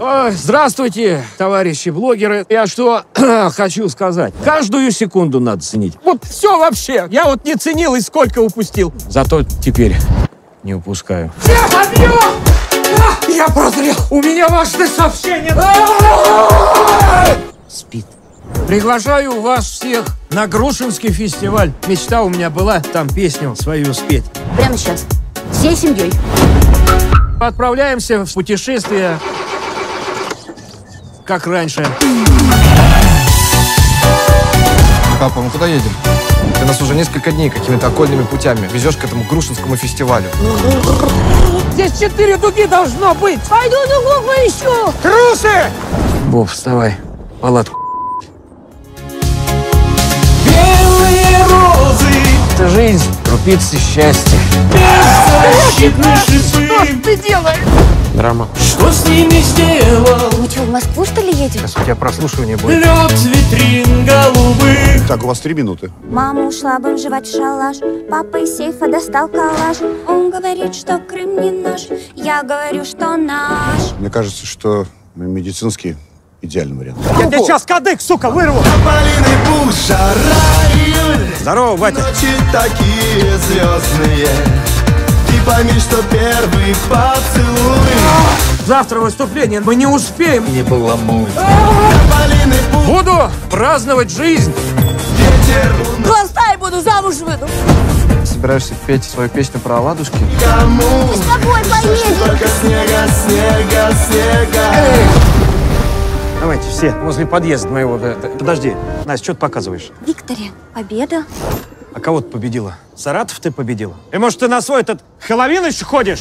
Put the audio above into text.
Ой, здравствуйте, товарищи блогеры. Я что хочу сказать. Каждую секунду надо ценить. Вот все вообще. Я вот не ценил и сколько упустил. Зато теперь не упускаю. Всех объем! А, Я прозрел. У меня важное сообщение. Спит. Приглашаю вас всех на Грушинский фестиваль. Мечта у меня была там песню свою спеть. Прямо сейчас. Всей семьей. Отправляемся в путешествие, как раньше. Папа, мы куда едем? Ты нас уже несколько дней какими-то окольными путями везешь к этому Грушинскому фестивалю. Здесь четыре дуги должно быть. Пойду дугу поищу. Трусы! Боб, вставай. Палатку. Белые розы, Это жизнь. Крупицы счастья. Что ты делаешь? Драма. Что с ними сделал? Мы что, в Москву, что ли, едем? Сейчас у тебя прослушивание будет. Лед витрин голубых. Так, у вас три минуты. Мама ушла бомжевать шалаш, папа из сейфа достал калаш. Он говорит, что Крым не наш, я говорю, что наш. Мне кажется, что медицинский идеальный вариант. Я тебе сейчас кадык, сука, вырву. Здорово, батя. Ночи такие звездные Ты пойми, что первый поцелуй Завтра выступление. Мы не успеем. Полины пуш, Буду праздновать жизнь. Бросай, буду замуж выйду. Собираешься петь свою песню про оладушки? Кому? С тобой поедем. Только снега, снега, снега Давайте все возле подъезда моего. Подожди, Настя, что ты показываешь? Виктория, победа? А кого ты победила? Саратов ты победила? И может ты на свой этот Хэллоуин еще ходишь?